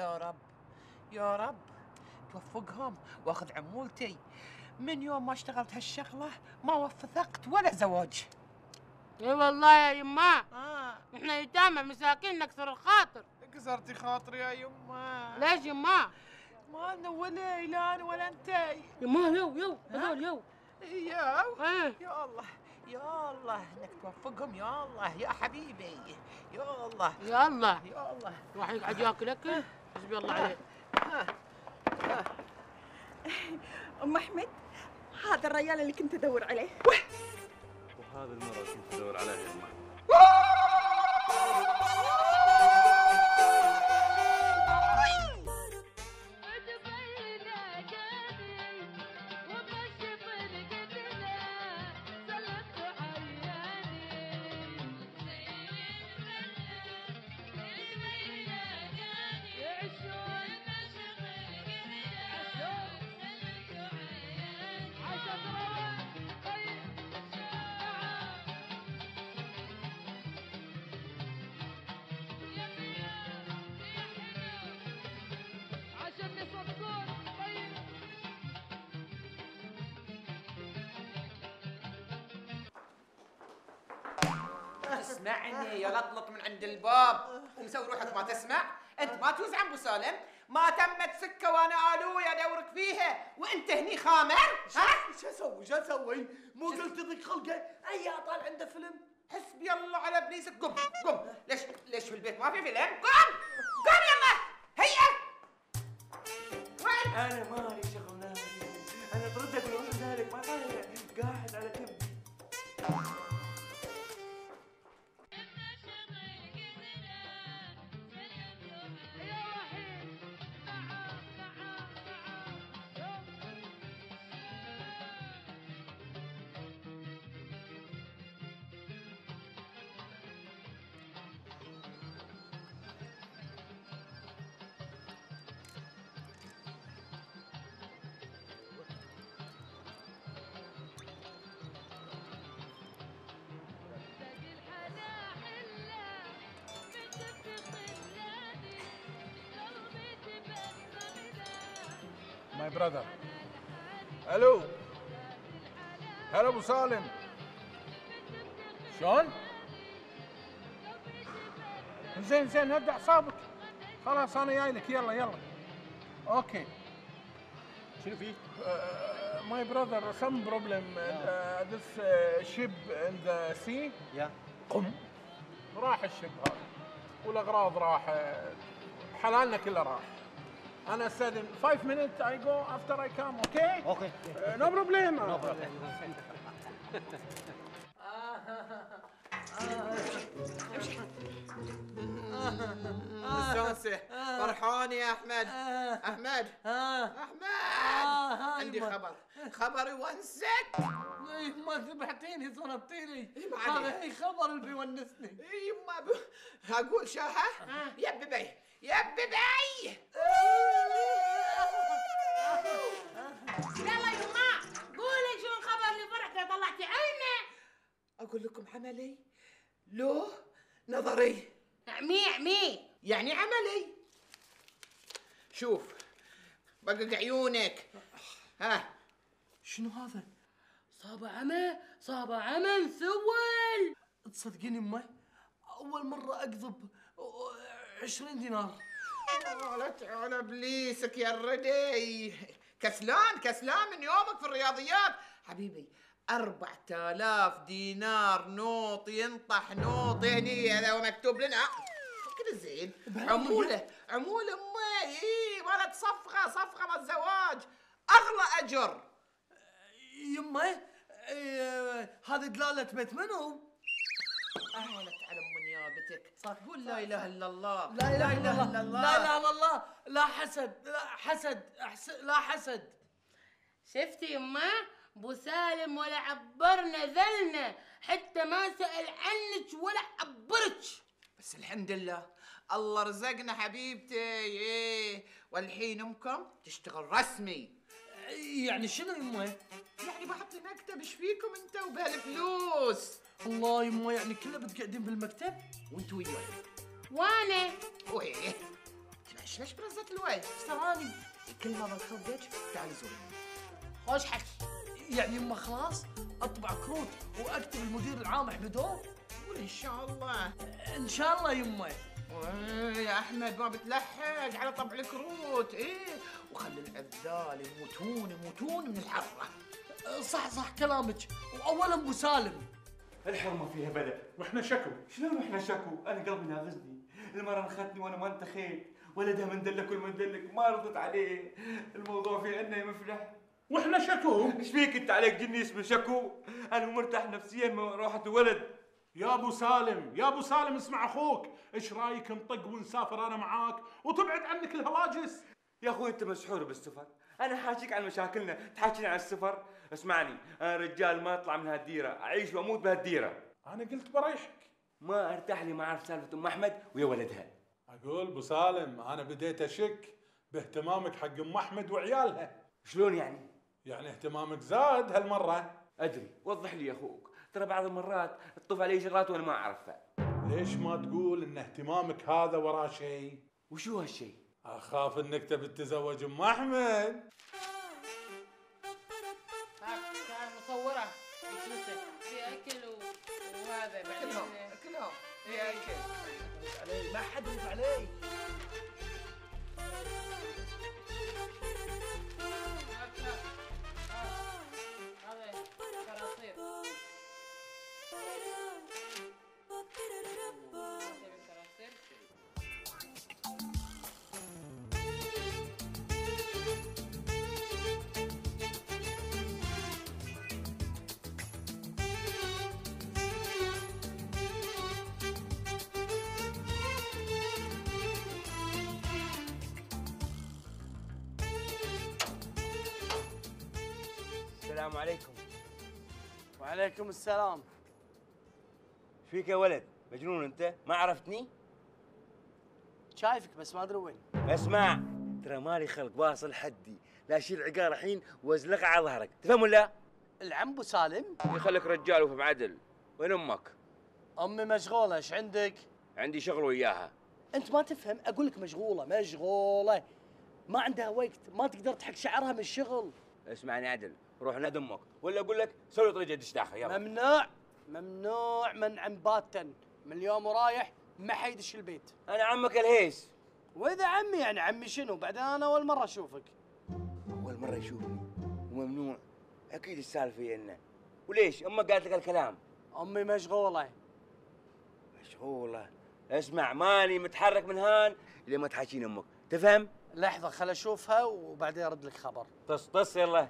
يا رب يا رب. توفقهم وأخذ عمولتي. من يوم ما اشتغلت هالشغلة ما وثقت ولا زواج. إي والله يا يما. آه. إحنا يتامى مساكين نكسر الخاطر. كسرتي خاطري يا يما. ليش يما؟ ما لنا ولا لا أنا ولا انتي يما يو يو هذول يو. يا إيه يا الله يا الله إنك توفقهم يا الله يا حبيبي يا الله. يا الله. يا الله. راح يقعد ياكل اكل حسبي الله عليه أم أحمد هذا الرجال اللي كنت أدور عليه وهذا المرة كنت أدور عليها يا أمه. تسمعني يا لطلط من عند الباب. ومسوي روحك ما تسمع. أنت ما توزع أبو سالم. ما تمت سكة وأنا الويا ادورك فيها. وأنت هني خامر؟ ها؟ شو أسوي؟ شو أسوي؟ مو قلت ذيك خلقة؟ أي اطال عنده فيلم. حسبي الله على إبليسك. قم قم. ليش ليش في البيت؟ ما في فيلم. قم قم يلا. هيا. وين؟ أنا مالي شغل أنا طردت من ذلك ما طالع قاعد على كبدي my brother ألو هلا ابو سالم شلون؟ زين زين هدى اعصابك خلاص أنا جاي لك. يلا يلا. okay. شنو فيه؟ my brother some problem this ship in the sea يا قم. راح الشب هذا. والأغراض راحت حلالنا كله راح. أنا استاذن 5 minutes I go after I come okay? أوكي no problem. مستانسه فرحان يا أحمد. أحمد. أحمد. عندي خبر. خبر يونسك ما ذبحتيني صنبتيني. إيه، ما. هذا هي خبر اللي بيونسني يما ب... أقول شاحه يا ببي. يا ببي يلا يما قولي شو الخبر اللي فرحتي طلعتي عينه أقول لكم عملي لو نظري. عمي عمي يعني عملي. شوف بقق عيونك. ها. شنو هذا؟ صابة عمى صابة عمى مسول تصدقين يمه أول مرة اكذب 20 دينار. تعال تعال إبليسك يا الردي كسلان كسلان من يومك في الرياضيات. حبيبي أربعة آلاف دينار نوط ينطح نوط هني هذا ومكتوب لنا. كذا زين. عمولة عمولة ما اي مالت صفقة صفقة مال زواج أغلى أجر. يمه إيه، هذه دلالة بيت منو؟ أهلت على نيابتك صح قول لا إله إلا الله. لا إله إلا الله. لا إله إلا الله. لا حسد لا حسد لا حسد. شفتي يما أبو سالم ولا عبرنا ذلنا. حتى ما سأل عنك ولا عبرك. بس الحمد لله. الله رزقنا حبيبتي. إيه. والحين أمكم تشتغل رسمي. يعني شنو يمه؟ يعني بحط مكتب إيش فيكم أنت؟ وبهالفلوس. الله يمه يعني كلها بتقعدين بالمكتب؟ وانتوا وياي. وأنا؟ وايه إيش ليش برزت الوجه ثواني كل ما بنخرب وجهك تعالي زوري. خوش حكي. يعني يما خلاص أطبع كروت وأكتب المدير العام قول ان شاء الله. إن شاء الله يما. ويه يا أحمد ما بتلحق على طبع الكروت. إيه. وخلي العذال يموتون يموتون من الحرة. صح صح كلامك. واولا ابو سالم الحرمة فيها بلا وإحنا شكو. شلون إحنا شكو؟ أنا قلبي ناغزني. المرة نختني وأنا ما انتخيت. ولدها مندلك والمندلك ما رضت عليه. الموضوع في إنه مفلح. وإحنا شكو. إيش فيك أنت عليك جني اسمه شكو؟ أنا مرتاح نفسيا ما روحت ولد يا أبو سالم يا أبو سالم اسمع أخوك. إيش رأيك نطق ونسافر أنا معاك؟ وتبعد عنك الهواجس. يا أخوي أنت مسحور بالسفر. أنا حاجيك عن مشاكلنا تحاكيني عن السفر. اسمعني أنا رجال ما اطلع من هالديرة. أعيش وأموت بهالديرة. أنا قلت بريحك ما أرتاح لي ما أعرف سالفة أم أحمد ويا ولدها. أقول أبو سالم أنا بديت أشك باهتمامك حق أم أحمد وعيالها. شلون يعني؟ يعني اهتمامك زاد هالمرة؟ أدري. وضح لي يا أخوك. ترى بعض المرات تطوف علي شغلات وأنا ما أعرفها. ليش ما تقول إن اهتمامك هذا وراه شيء؟ وشو هالشيء؟ اخاف انك تبي تتزوج ام احمد فلوسه في اكل. وهذا كلهم كلهم يا اكل ما حد يرد علي هذا السلام عليكم. وعليكم السلام. فيك يا ولد؟ مجنون أنت؟ ما عرفتني؟ شايفك بس ما أدري وين. اسمع. ترى مالي خلق واصل حدي. لا اشيل عقال الحين وازلقها على ظهرك. تفهم ولا؟ العم أبو سالم. يخليك رجال وفهم عدل وين أمك؟ أمي مشغولة. إيش عندك؟ عندي شغل وياها. أنت ما تفهم. أقول لك مشغولة. مشغولة. ما عندها وقت. ما تقدر تحك شعرها من الشغل. اسمعني عدل روح نادي أمك ولا أقول لك سوي طريقة دش داخل؟ يلا. ممنوع ممنوع منعا باتا من اليوم ورايح ما حيدش البيت. أنا عمك الهيس. وإذا عمي يعني عمي شنو؟ بعدين أنا أول مرة أشوفك. أول مرة يشوفني؟ وممنوع أكيد السالفة إنه. وليش؟ أمك قالت لك الكلام. أمي مشغولة. مشغولة؟ اسمع ماني متحرك من هان. الا ما تحاكيني أمك؟ تفهم؟ لحظة خل أشوفها وبعدين أرد لك خبر طص طص يلا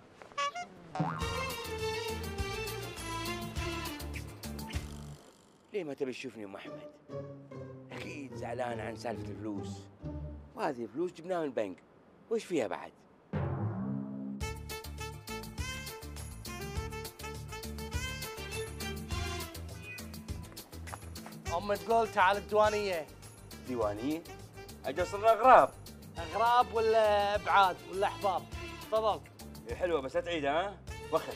ليه ما تبي تشوفني أم أحمد؟ أكيد زعلان عن سالفة الفلوس وهذه فلوس جبناها من البنك وش فيها بعد؟ امي تقول تعال الديوانية ديوانية؟ أجل صرنا اغراب ولا ابعاد ولا احباب تفضل. حلوة بس لا تعيدها ها؟ وخر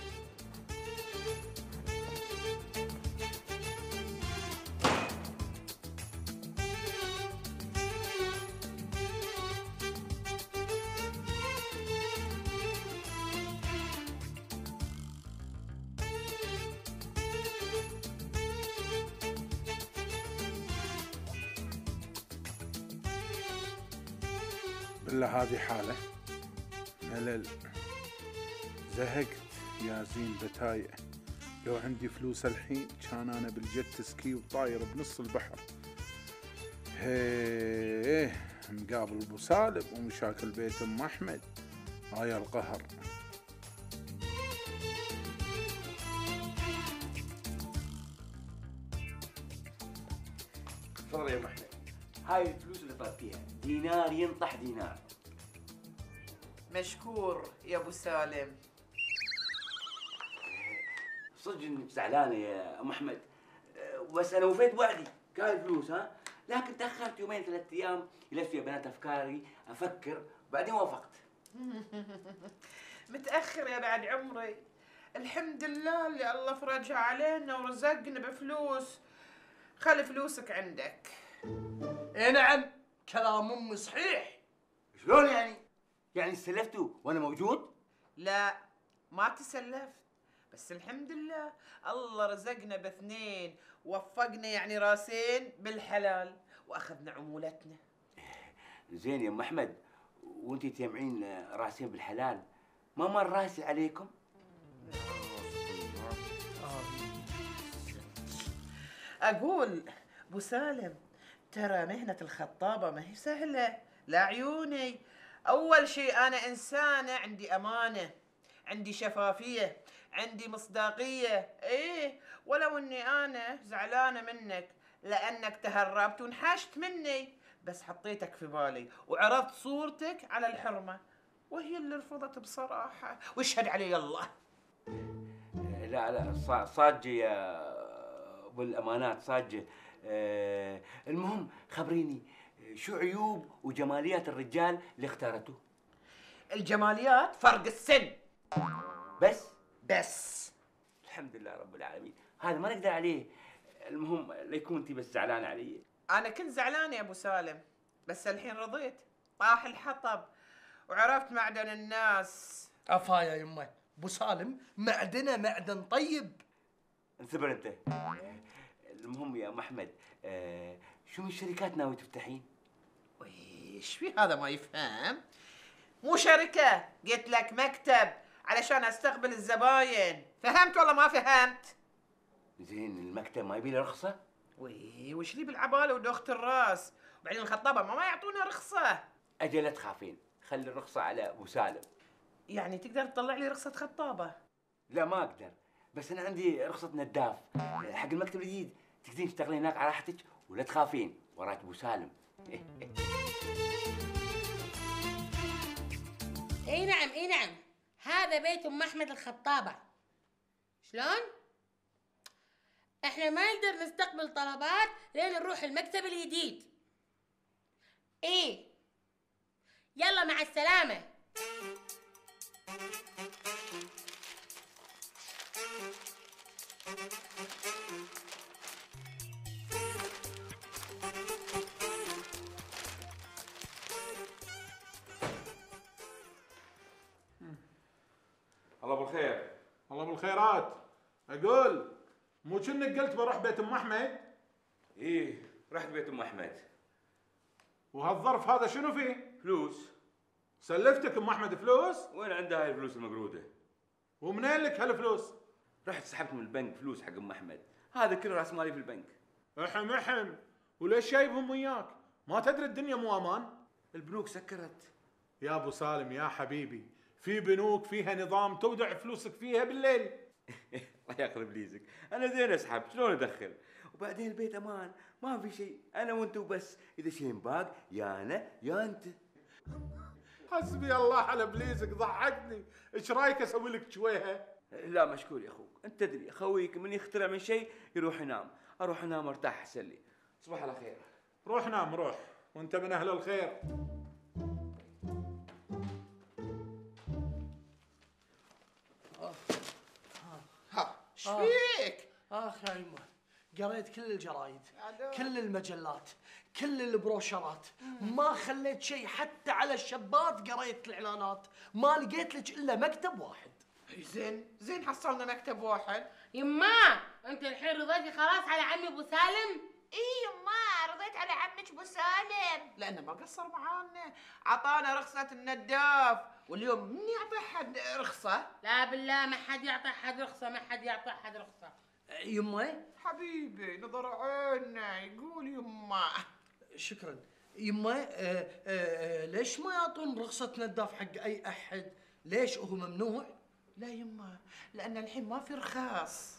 بالله هذه حالة. ملل. زهقت يا زين بتاية لو عندي فلوس الحين كان أنا بالجت سكي وطاير بنص البحر. هيه مقابل أبو سالم ومشاكل بيت أم أحمد. هاي القهر. تفضل يا هاي الفلوس اللي طلبتيها دينار ينطح دينار. مشكور يا أبو سالم. صدق إنك زعلانة يا أم أحمد. بس أنا وفيت وعدي. كان الفلوس ها؟ لكن تأخرت يومين ثلاث أيام يلف يا بنات أفكاري. أفكر بعدين وافقت. متأخر يا بعد عمري. الحمد لله اللي الله فرجها علينا ورزقنا بفلوس. خلي فلوسك عندك. اي نعم كلام امي صحيح شلون يعني؟ يعني استلفتوا وأنا موجود؟ لا ما تسلفت بس الحمد لله الله رزقنا باثنين وفقنا يعني راسين بالحلال وأخذنا عمولتنا زين يا أم أحمد وانت تجمعين راسين بالحلال ما مر راسي عليكم؟ أقول أبو سالم ترى مهنة الخطابة ما هي سهلة. لا عيوني. أول شيء أنا انسانة عندي أمانة عندي شفافية عندي مصداقية. إيه ولو إني أنا زعلانة منك لأنك تهربت وانحاشت مني بس حطيتك في بالي وعرضت صورتك على الحرمة. وهي اللي رفضت بصراحة. واشهد علي الله. لا لا صا- صاج يا أبو الأمانات صاج آه، المهم خبريني شو عيوب وجماليات الرجال اللي اختارته؟ الجماليات فرق السن. بس؟ بس. الحمد لله رب العالمين. هذا ما نقدر عليه. المهم لا يكون انت بس زعلان علي. أنا كنت زعلان يا أبو سالم بس الحين رضيت. طاح الحطب وعرفت معدن الناس. افا يا يمه. أبو سالم معدنه معدن طيب. انثبر أنت. المهم يا أم أحمد آه، شو من شركات ناوي تفتحين؟ ويش في هذا ما يفهم؟ مو شركة قلت لك مكتب علشان أستقبل الزباين. فهمت ولا ما فهمت؟ زين المكتب ما يبي له رخصة؟ وي وش لي بالعبالة ودوخة الراس؟ وبعدين الخطابة ما, ما يعطونا رخصة. أجل لا تخافين خلي الرخصة على أبو سالم. يعني تقدر تطلع لي رخصة خطابة؟ لا ما أقدر بس أنا عندي رخصة نداف حق المكتب الجديد. تقدرين تشتغلين هناك على راحتك ولا تخافين وراك أبو سالم. إي نعم إي نعم. هذا بيت أم أحمد الخطابة. شلون؟ إحنا ما نقدر نستقبل طلبات لين نروح المكتب الجديد. إيه يلا مع السلامة. الله بالخير. الله بالخيرات. أقول مو كنك قلت بروح بيت أم أحمد؟ إيه رحت بيت أم أحمد. وهالظرف هذا شنو فيه؟ فلوس. سلفتك أم أحمد فلوس؟ وين عندها هاي الفلوس المقرودة؟ ومنين لك هالفلوس؟ رحت سحبت من البنك فلوس حق أم أحمد. هذا كله رأس مالي في البنك. أحم أحم. وليش جايبهم وياك؟ ما تدري الدنيا مو أمان؟ البنوك سكرت. يا أبو سالم يا حبيبي. في بنوك فيها نظام تودع فلوسك فيها بالليل. الله يخرب ليزك أنا زين أسحب. شلون أدخل؟ وبعدين البيت أمان. ما في شيء. أنا وأنت وبس. إذا شيء باق يا أنا يا أنت. حسبي الله على إبليسك. ضحكني. إيش رأيك أسوي لك شويها لا مشكور يا أخوك. أنت تدري خويك من يخترع من شيء يروح ينام. أروح أنام ارتاح أحسن لي. تصبح على خير روح نام روح. وأنت من أهل الخير. ها إيش فيك؟ آخ يا يمه قريت كل الجرايد. كل المجلات كل البروشرات. ما خليت شيء حتى على الشبات قريت الإعلانات. ما لقيت لك إلا مكتب واحد. زين زين حصلنا مكتب واحد. يما انت الحين رضيتي خلاص على عمي أبو سالم؟ إي ما رضيت على عمك أبو سالم. لأنه ما قصر معانا. عطانا رخصة النداف. واليوم من يعطي حد رخصة؟ لا بالله ما حد يعطي حد رخصة ما حد يعطي حد رخصة. يمه حبيبي نظر عيننا يقول يما. شكرا. يمه آه آه آه ليش ما يعطون رخصة نداف حق أي أحد؟ ليش هو ممنوع؟ لا يما لأن الحين ما في رخاص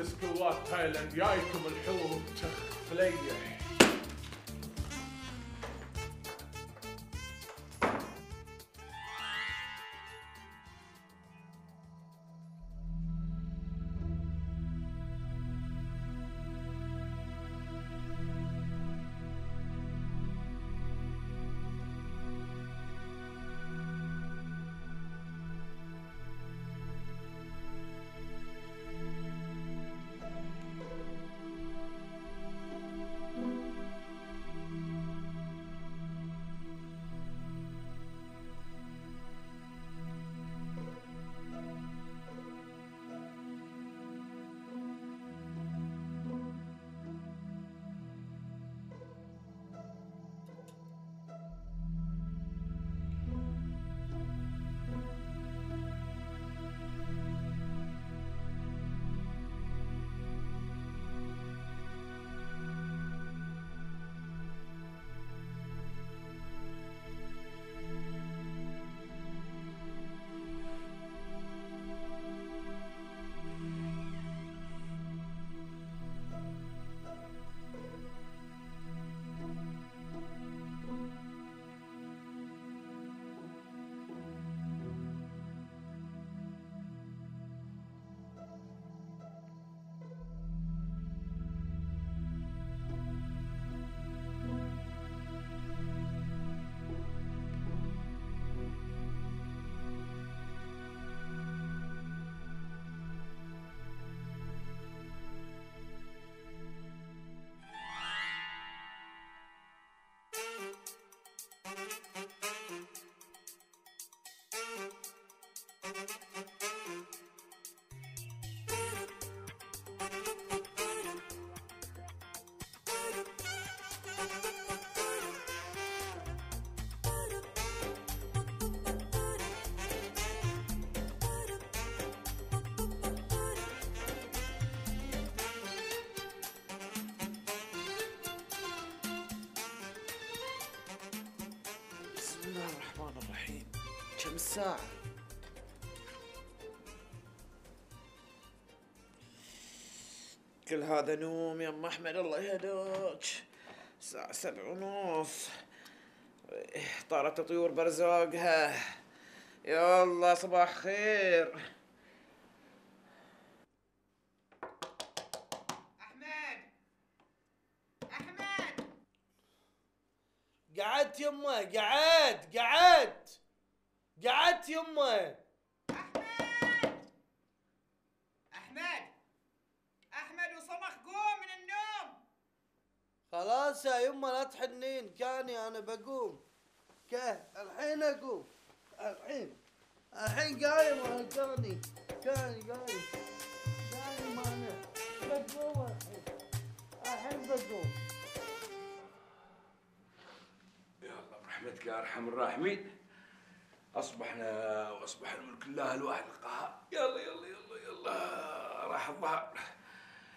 يا دسكوات تايلاند جايكم الحوت فليح كم الساعة؟ كل هذا نوم يا أم أحمد الله يهدوك الساعة سبع ونص. طارت طيور برزاقها. يا الله صباح خير. أحمد أحمد. قعدت يمه قعدت قعدت قعدت يمه أحمد! أحمد! وصمخ قوم من النوم. خلاص يا يمه لا تحنين كاني أنا بقوم. كه الحين أقوم. الحين الحين قايم أنا كاني كاني قايم. قايم أنا. بقوم الحين. الحين بقوم. يا الله برحمتك يا أرحم الراحمين. أصبحنا وأصبح الملك لله الواحد القهار. يلا يلا يلا يلا. راح الظهر.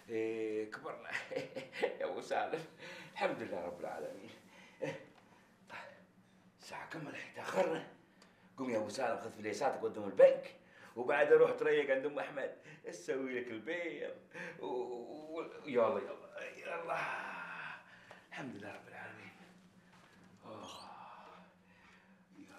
إيه كبرنا. يا أبو سالم. الحمد لله رب العالمين. الساعة كم الحين؟ تأخرنا. قوم يا أبو سالم خذ فليساتك ودهم البنك. وبعد روح تريق عند أم أحمد. تسوي لك البيض و... و... يلا يلا يلا. الحمد لله رب العالمين آه. يلا.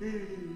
Ele